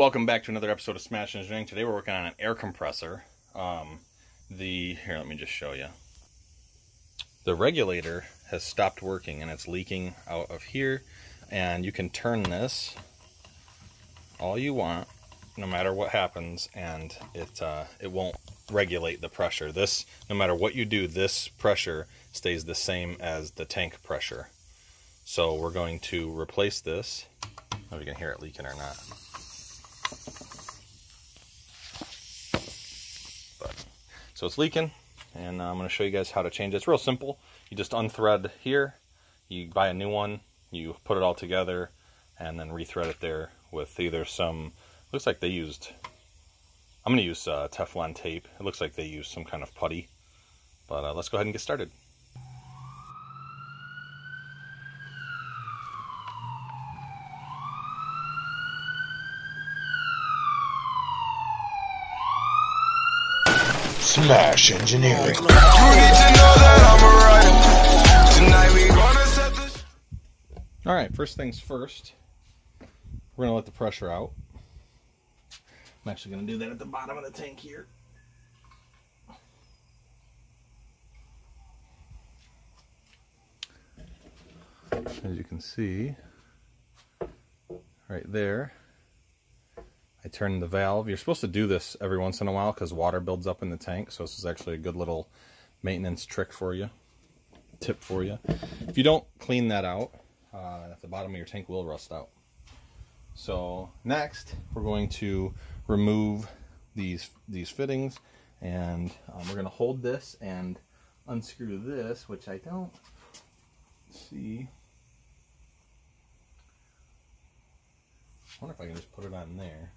Welcome back to another episode of Smash Engineering. Today we're working on an air compressor. Um, the here, let me just show you. The regulator has stopped working and it's leaking out of here. And you can turn this all you want, no matter what happens, and it uh, it won't regulate the pressure. This, no matter what you do, this pressure stays the same as the tank pressure. So we're going to replace this. If you can hear it leaking or not. So it's leaking, and I'm going to show you guys how to change it. It's real simple. You just unthread here, you buy a new one, you put it all together, and then rethread it there with either some, looks like they used, I'm going to use uh, Teflon tape. It looks like they used some kind of putty. But uh, let's go ahead and get started. Smash Engineering. All right, first things first, we're gonna let the pressure out. I'm actually gonna do that at the bottom of the tank here. As you can see, right there, I turn the valve. You're supposed to do this every once in a while because water builds up in the tank, so this is actually a good little maintenance trick for you, tip for you. If you don't clean that out, uh, the bottom of your tank will rust out. So next, we're going to remove these these fittings, and um, we're going to hold this and unscrew this, which I don't see. Wonder if I can just put it on there.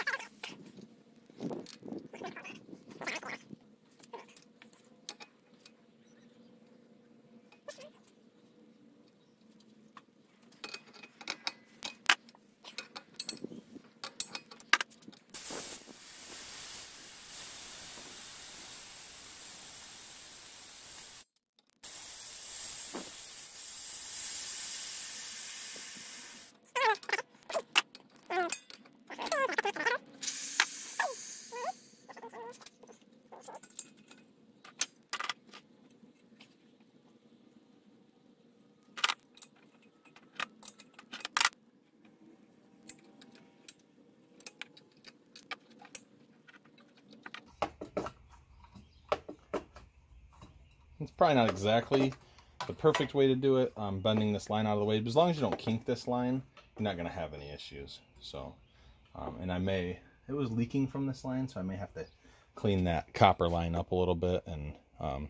probably not exactly the perfect way to do it, um, bending this line out of the way. But as long as you don't kink this line, you're not going to have any issues. So, um, and I may, it was leaking from this line, so I may have to clean that copper line up a little bit and um,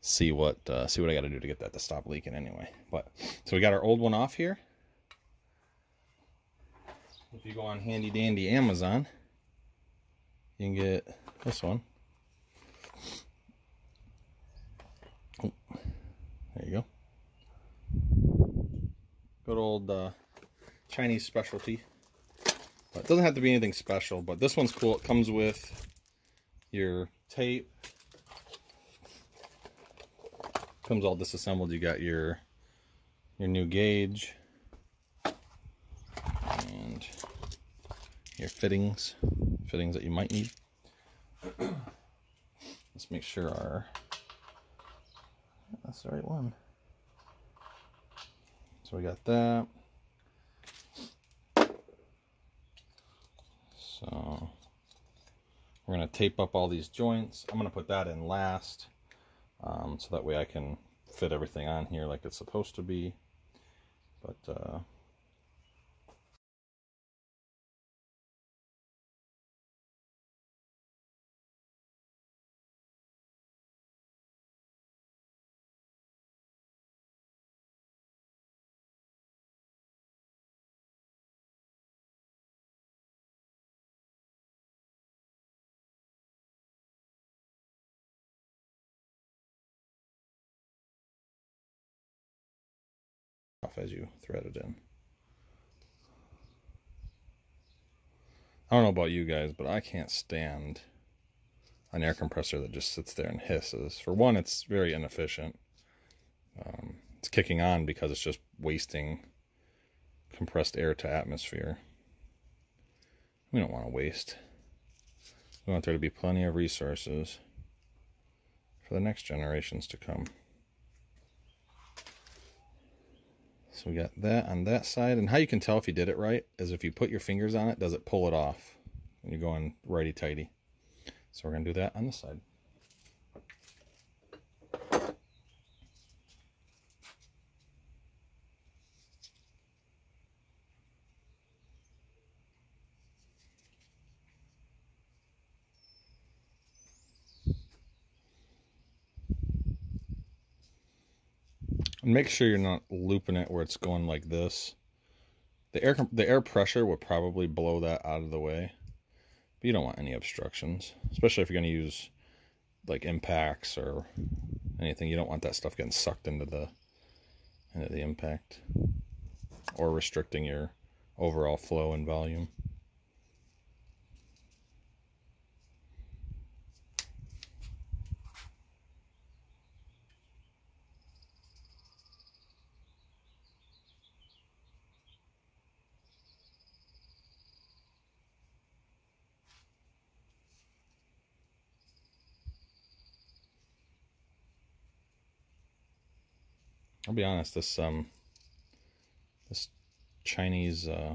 see what uh, see what I got to do to get that to stop leaking anyway. But so we got our old one off here. If you go on handy dandy Amazon, you can get this one. Oh, there you go. Good old uh, Chinese specialty. But it doesn't have to be anything special, but this one's cool. It comes with your tape. Comes all disassembled. You got your your new gauge and your fittings, fittings that you might need. Let's make sure our that's the right one. So we got that. So we're going to tape up all these joints. I'm going to put that in last um, so that way I can fit everything on here like it's supposed to be. But uh, as you thread it in. I don't know about you guys, but I can't stand an air compressor that just sits there and hisses. For one, it's very inefficient. Um, it's kicking on because it's just wasting compressed air to atmosphere. We don't want to waste. We want there to be plenty of resources for the next generations to come. So we got that on that side. And how you can tell if you did it right is if you put your fingers on it, does it pull it off? And you're going righty-tighty. So we're going to do that on this side. Make sure you're not looping it where it's going like this. The air the air pressure will probably blow that out of the way. But you don't want any obstructions, especially if you're going to use like impacts or anything. You don't want that stuff getting sucked into the into the impact or restricting your overall flow and volume. I'll be honest, this um this Chinese uh,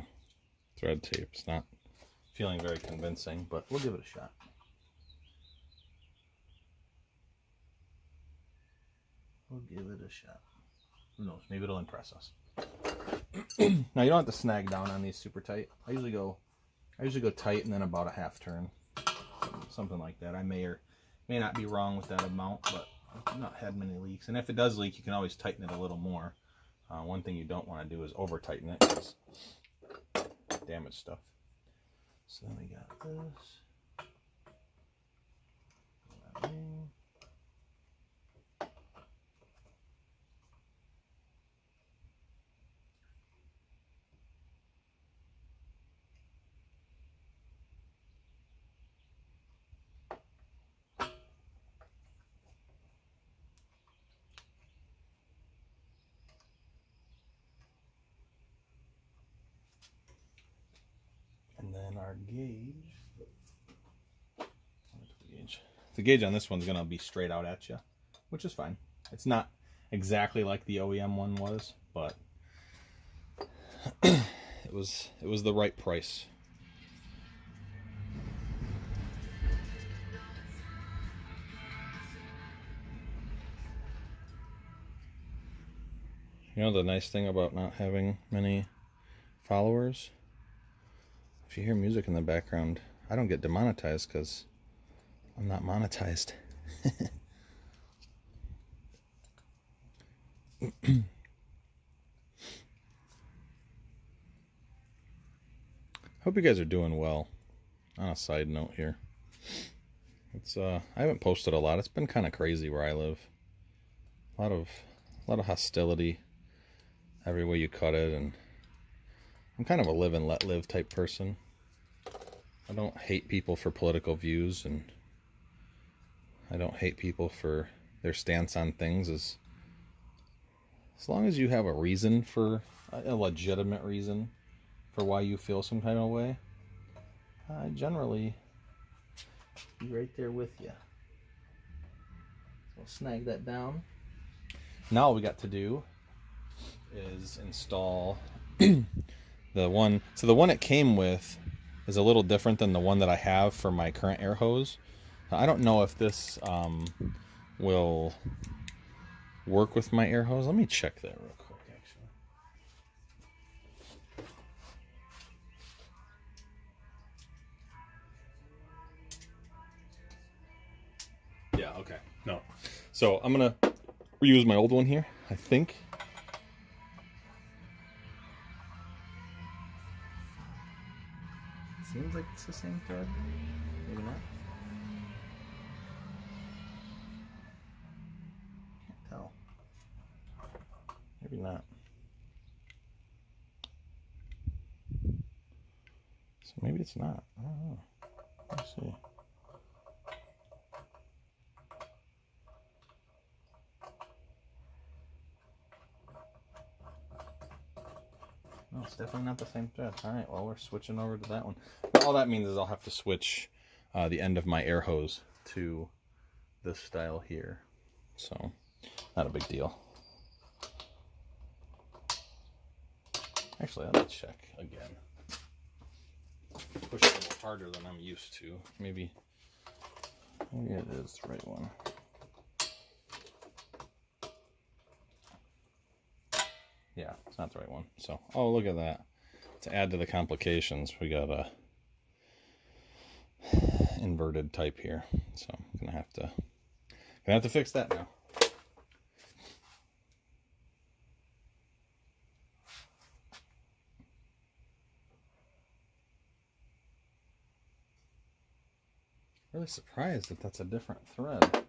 thread tape is not feeling very convincing, but we'll give it a shot. We'll give it a shot. Who knows? Maybe it'll impress us. now you don't have to snag down on these super tight. I usually go, I usually go tight and then about a half turn, something like that. I may or may not be wrong with that amount, but Not had many leaks. And if it does leak, you can always tighten it a little more. Uh, one thing you don't want to do is over tighten it because damage stuff. So then we got this. Our gauge. The gauge on this one's going to be straight out at you, which is fine. It's not exactly like the OEM one was, but it was it was the right price. You know the nice thing about not having many followers if you hear music in the background, I don't get demonetized because I'm not monetized. Hope you guys are doing well. On a side note here. It's uh I haven't posted a lot. It's been kind of crazy where I live. A lot of a lot of hostility every way you cut it and I'm kind of a live and let live type person. I don't hate people for political views and I don't hate people for their stance on things as as long as you have a reason for a legitimate reason for why you feel some kind of way I generally be right there with you so snag that down now all we got to do is install The one, so the one it came with is a little different than the one that I have for my current air hose. I don't know if this um, will work with my air hose. Let me check that real quick, actually. Yeah, okay. No. So I'm to reuse my old one here, I think. It's the same thread. Maybe not. Can't tell. Maybe not. So maybe it's not. I don't know. Let's see. No, it's definitely not the same thread. All right, well, we're switching over to that one. All that means is I'll have to switch uh, the end of my air hose to this style here. So, not a big deal. Actually, let me check again. Push it a little harder than I'm used to. Maybe, maybe it is the right one. Yeah, it's not the right one. So, oh, look at that. To add to the complications, we got a inverted type here. So I'm gonna have to gonna have to fix that now. Really surprised that that's a different thread. Doesn't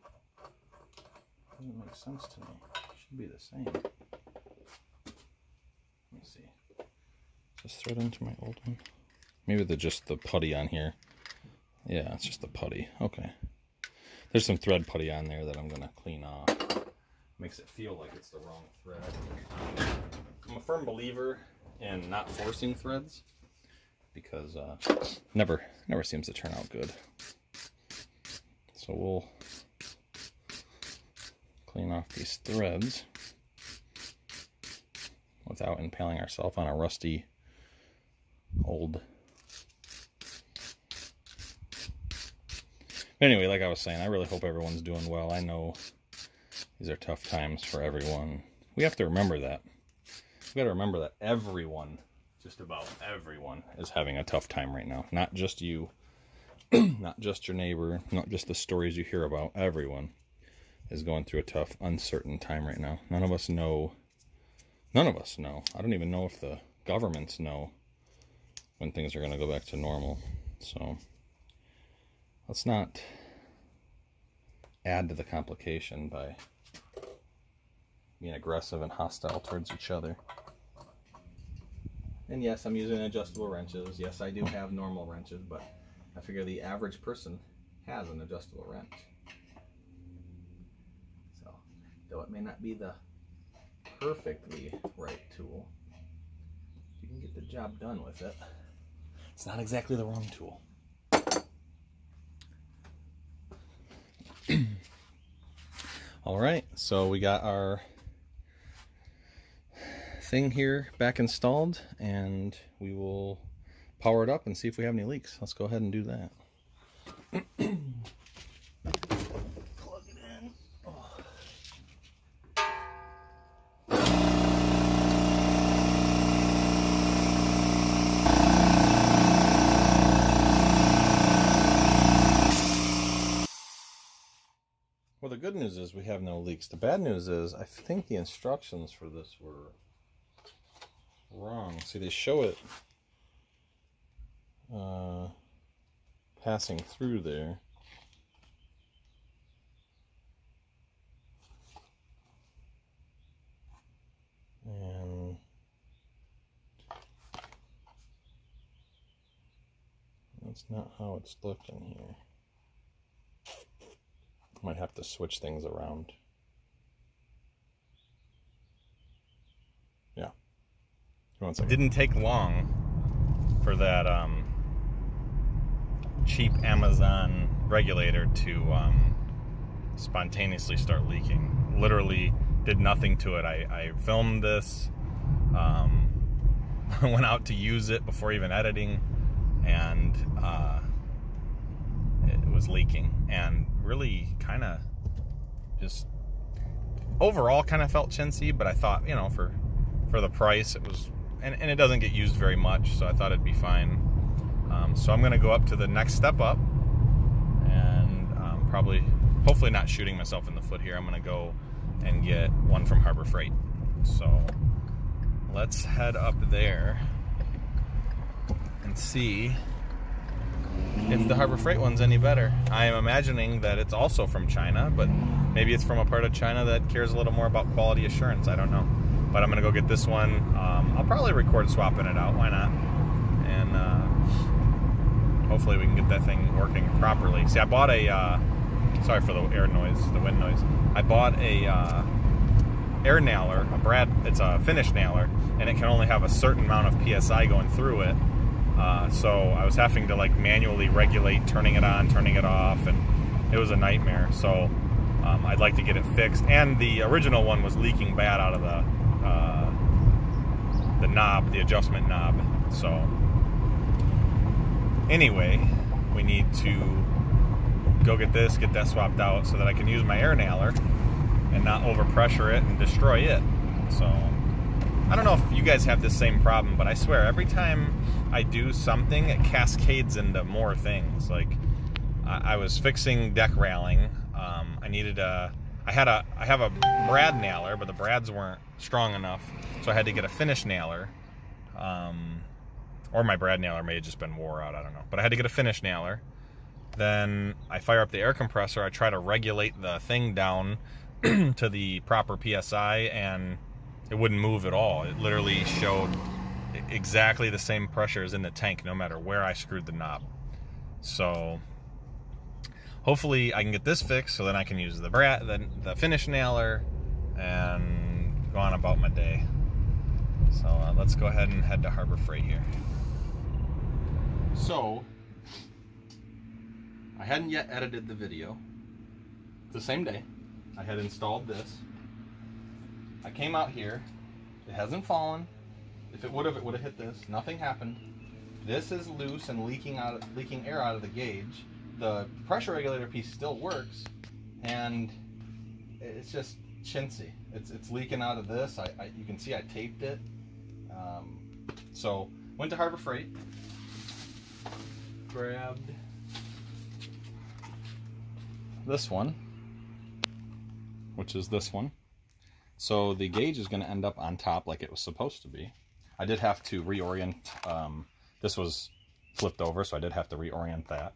make sense to me. It should be the same. Let me see. Just thread into my old one. Maybe the just the putty on here. Yeah, it's just the putty. Okay. There's some thread putty on there that I'm gonna clean off. Makes it feel like it's the wrong thread. I'm a firm believer in not forcing threads because uh, never never seems to turn out good. So we'll clean off these threads without impaling ourselves on a rusty old. Anyway, like I was saying, I really hope everyone's doing well. I know these are tough times for everyone. We have to remember that. We got to remember that everyone, just about everyone, is having a tough time right now. Not just you, not just your neighbor, not just the stories you hear about. Everyone is going through a tough, uncertain time right now. None of us know. None of us know. I don't even know if the governments know when things are going to go back to normal. So let's not add to the complication by being aggressive and hostile towards each other. And yes, I'm using adjustable wrenches. Yes, I do have normal wrenches, but I figure the average person has an adjustable wrench. So, though it may not be the perfectly right tool, you can get the job done with it. It's not exactly the wrong tool. All right, so we got our thing here back installed and we will power it up and see if we have any leaks. Let's go ahead and do that. Plug it in. Oh. Well, the good news is we have no leaks. The bad news is I think the instructions for this were wrong. See, they show it uh, passing through there. And that's not how it's looking here. Might have to switch things around. Yeah. One second. Didn't take long for that um, cheap Amazon regulator to um, spontaneously start leaking. Literally did nothing to it. I, I filmed this, um, went out to use it before even editing, and uh, was leaking. And really kind of just overall kind of felt chintzy, but I thought, you know, for for the price, it was, and, and it doesn't get used very much, so I thought it'd be fine. Um, so I'm going to go up to the next step up and um, probably, hopefully not shooting myself in the foot here. I'm going to go and get one from Harbor Freight. So let's head up there and see if the Harbor Freight one's any better. I am imagining that it's also from China, but maybe it's from a part of China that cares a little more about quality assurance. I don't know. But I'm going to go get this one. Um, I'll probably record swapping it out. Why not? And uh, hopefully we can get that thing working properly. See, I bought a. Uh, sorry for the air noise, the wind noise. I bought a uh, air nailer, a Brad it's a finish nailer, and it can only have a certain amount of psi going through it. Uh, so I was having to like manually regulate turning it on, turning it off, and it was a nightmare. So um, I'd like to get it fixed. And the original one was leaking bad out of the uh, the knob, the adjustment knob. So anyway, we need to go get this, get that swapped out so that I can use my air nailer and not overpressure it and destroy it. So I don't know if you guys have the same problem, but I swear every time I do something, it cascades into more things. Like I, I was fixing deck railing. Um, I needed a, I had a, I have a brad nailer, but the brads weren't strong enough, so I had to get a finish nailer. Um, or my brad nailer may have just been wore out, I don't know. But I had to get a finish nailer. Then I fire up the air compressor. I try to regulate the thing down to the proper PSI and it wouldn't move at all. It literally showed exactly the same pressure as in the tank no matter where I screwed the knob. So hopefully I can get this fixed so then I can use the, brat, the, the finish nailer and go on about my day. So uh, let's go ahead and head to Harbor Freight here. So, I hadn't yet edited the video. The same day, I had installed this. I came out here. It hasn't fallen. If it would have, it would have hit this. Nothing happened. This is loose and leaking out, leaking air out of the gauge. The pressure regulator piece still works, and it's just chintzy. It's it's leaking out of this. I, I you can see I taped it. Um, so went to Harbor Freight, grabbed this one, which is this one. So the gauge is going to end up on top like it was supposed to be. I did have to reorient, um, this was flipped over, so I did have to reorient that.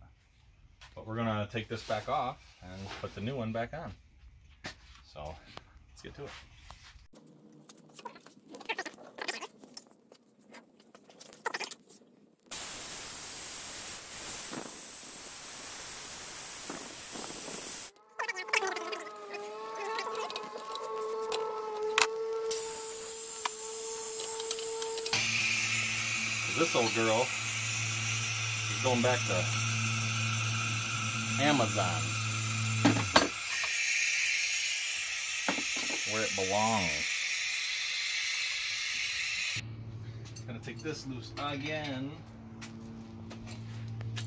But we're going to take this back off and put the new one back on. So let's get to it. Old girl is going back to Amazon. Where it belongs. Gonna take this loose again.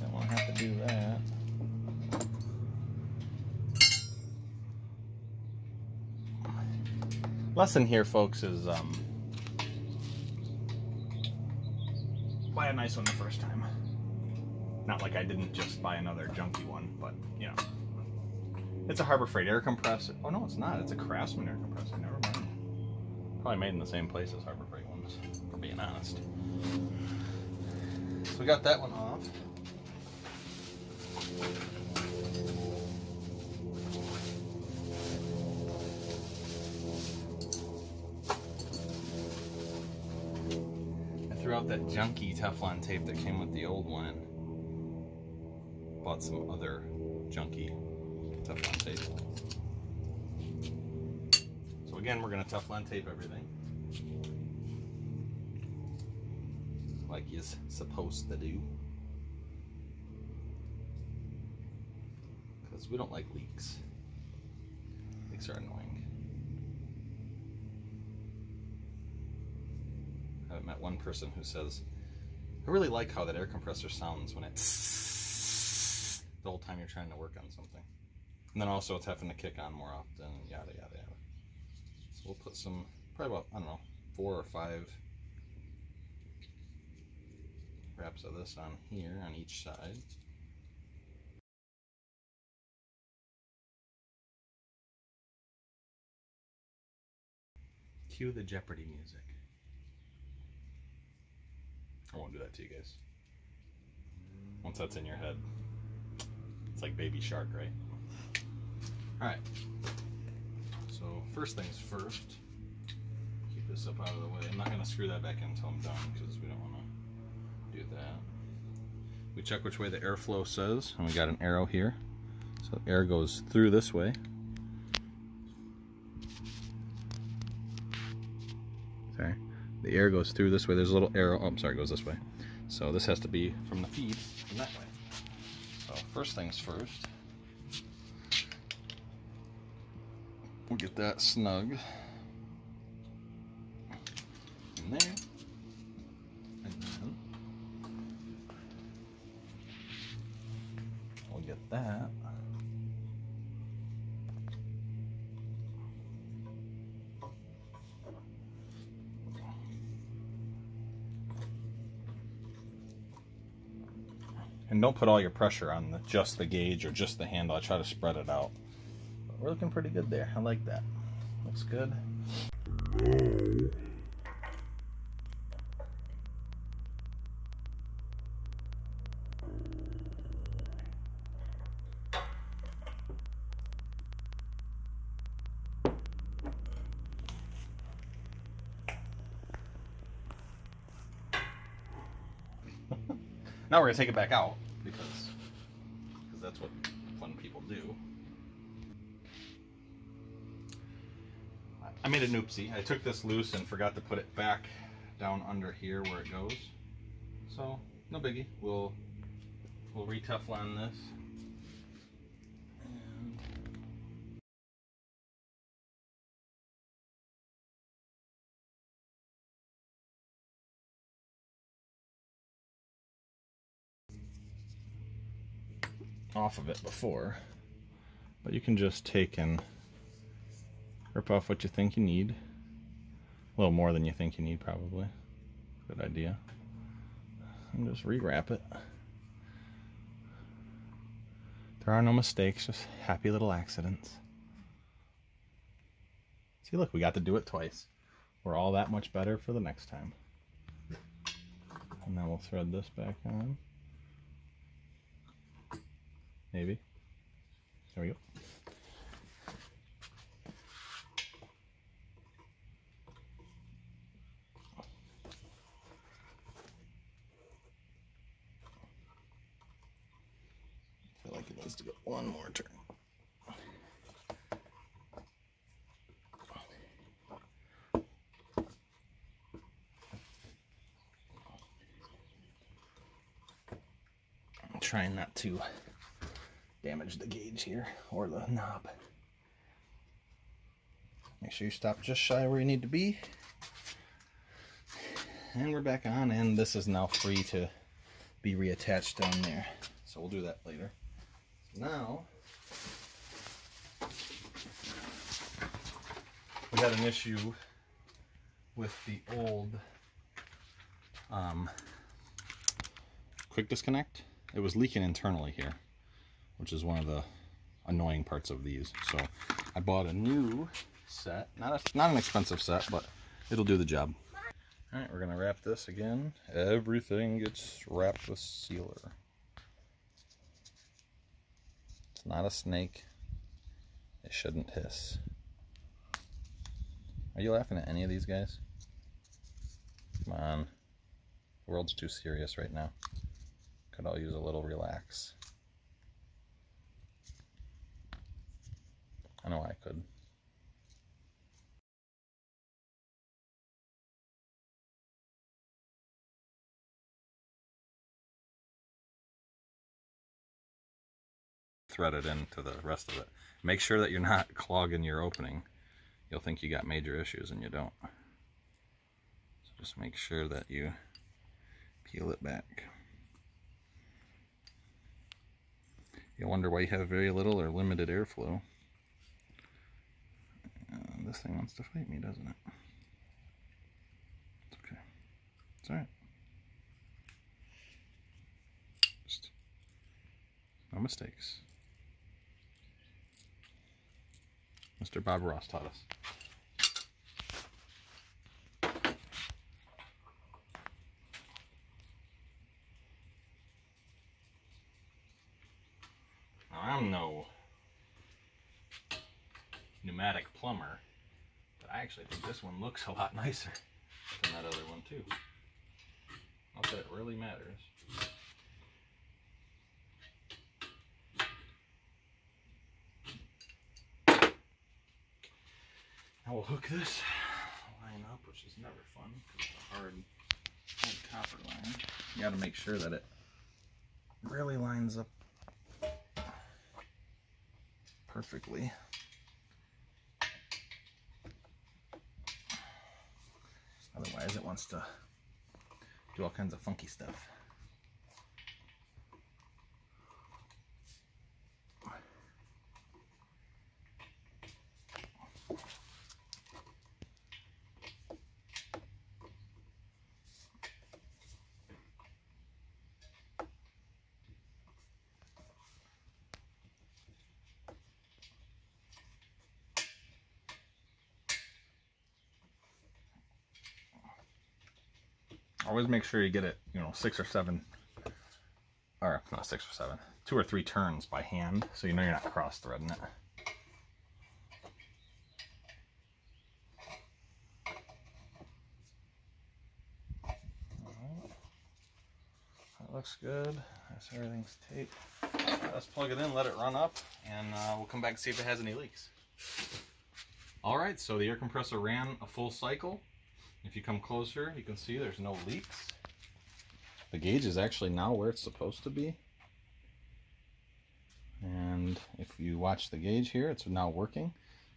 Don't want to have to do that. Lesson here, folks, is um, a nice one the first time. Not like I didn't just buy another junky one, but you know. It's a Harbor Freight air compressor. Oh no, it's not. It's a Craftsman air compressor. Never mind. Probably made in the same place as Harbor Freight ones, for being honest. So we got that one off. Threw out that junky Teflon tape that came with the old one. Bought some other junky Teflon tape. So again, we're to Teflon tape everything. Like you're supposed to do. Because we don't like leaks. Leaks are annoying. Met one person who says, I really like how that air compressor sounds when it's the whole time you're trying to work on something. And then also it's having to kick on more often, yada, yada, yada. So we'll put some, probably about, I don't know, four or five wraps of this on here on each side. Cue the Jeopardy music. I won't do that to you guys. Once that's in your head. It's like Baby Shark, right? Alright. So, first things first. Keep this up out of the way. I'm not going to screw that back in until I'm done because we don't want to do that. We check which way the airflow says, and we got an arrow here. So air goes through this way. The air goes through this way. There's a little arrow. Oh, I'm sorry, it goes this way. So this has to be from the feed from that way. So first things first, we'll get that snug in there. And then we'll get that And don't put all your pressure on the, just the gauge or just the handle. I try to spread it out. But we're looking pretty good there. I like that. Looks good. now we're gonna take it back out I made a noopsie. I took this loose and forgot to put it back down under here where it goes. So no biggie. We'll we'll re-Teflon this. off of it before, but you can just take and rip off what you think you need. A little more than you think you need, probably. Good idea. And just rewrap it. There are no mistakes, just happy little accidents. See, look, we got to do it twice. We're all that much better for the next time. And then we'll thread this back on. Maybe. There we go. I feel like it needs to go one more turn. I'm trying not to damage the gauge here or the knob. Make sure you stop just shy where you need to be. And we're back on and this is now free to be reattached down there. So we'll do that later. Now, we had an issue with the old um, quick disconnect. It was leaking internally here which is one of the annoying parts of these. So I bought a new set, not, a, not an expensive set, but it'll do the job. All right, we're gonna wrap this again. Everything gets wrapped with sealer. It's not a snake. It shouldn't hiss. Are you laughing at any of these guys? Come on. The world's too serious right now. Could all use a little relax. I know I could. Thread it into the rest of it. Make sure that you're not clogging your opening. You'll think you got major issues and you don't. So just make sure that you peel it back. You'll wonder why you have very little or limited airflow. Uh, this thing wants to fight me, doesn't it? It's okay. It's alright. Just no mistakes. Mr. Bob Ross taught us. I'm no pneumatic plumber. But I actually think this one looks a lot nicer than that other one too. Not that it really matters. Now we'll hook this line up which is never fun. It's a hard, hard copper line. You got to make sure that it really lines up perfectly. Otherwise, it wants to do all kinds of funky stuff. Always make sure you get it, you know, six or seven, or not six or seven, two or three turns by hand, so you know you're not cross-threading it. That looks good. That's everything's taped. Let's plug it in, let it run up, and uh, we'll come back and see if it has any leaks. All right, so the air compressor ran a full cycle. If you come closer, you can see there's no leaks. The gauge is actually now where it's supposed to be. And if you watch the gauge here, it's now working.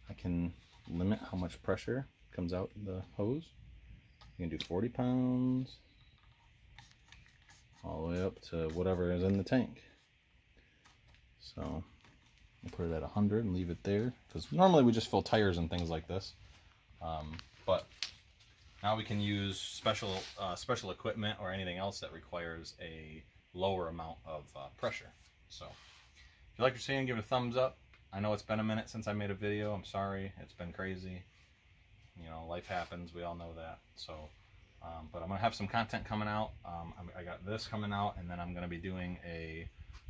I can limit how much pressure comes out the hose. You can do 40 pounds, all the way up to whatever is in the tank. So I'll put it at 100 and leave it there. Because normally we just fill tires and things like this. Um, but now we can use special uh, special equipment or anything else that requires a lower amount of uh, pressure. So if you like what you're seeing, give it a thumbs up. I know it's been a minute since I made a video. I'm sorry. It's been crazy. You know, life happens. We all know that. So, um, but I'm going to have some content coming out. Um, I got this coming out, and then I'm going to be doing a,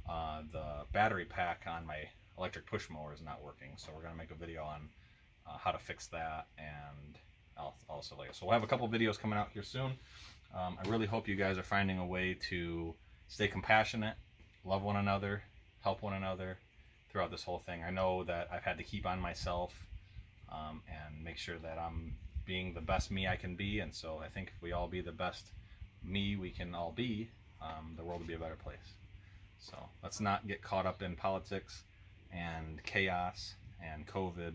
uh, the battery pack on my electric push mower is not working. So we're going to make a video on uh, how to fix that and also like so we'll have a couple videos coming out here soon. Um, I really hope you guys are finding a way to stay compassionate love one another help one another throughout this whole thing. I know that I've had to keep on myself um, and make sure that I'm being the best me I can be. And so I think if we all be the best me we can all be um, the world will be a better place. So let's not get caught up in politics and chaos and COVID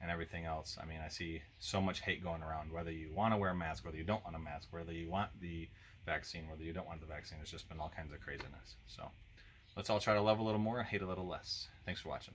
and everything else. I mean, I see so much hate going around, whether you want to wear a mask, whether you don't want a mask, whether you want the vaccine, whether you don't want the vaccine. It's just been all kinds of craziness. So let's all try to love a little more hate a little less. Thanks for watching.